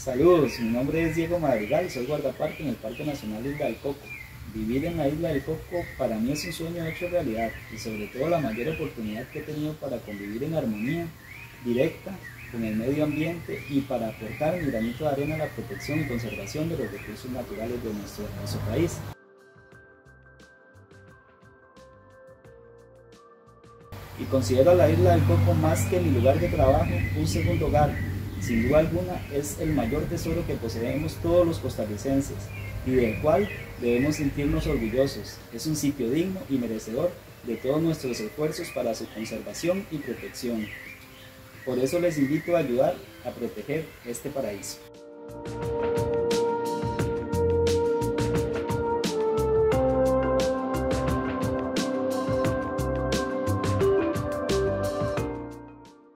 Saludos, mi nombre es Diego Madrigal, soy guardaparque en el Parque Nacional Isla del Coco. Vivir en la Isla del Coco para mí es un sueño hecho realidad y sobre todo la mayor oportunidad que he tenido para convivir en armonía directa con el medio ambiente y para aportar mi granito de arena a la protección y conservación de los recursos naturales de nuestro país. Y considero a la isla del Coco más que mi lugar de trabajo un segundo hogar. Sin duda alguna es el mayor tesoro que poseemos todos los costarricenses y del cual debemos sentirnos orgullosos. Es un sitio digno y merecedor de todos nuestros esfuerzos para su conservación y protección. Por eso les invito a ayudar a proteger este paraíso.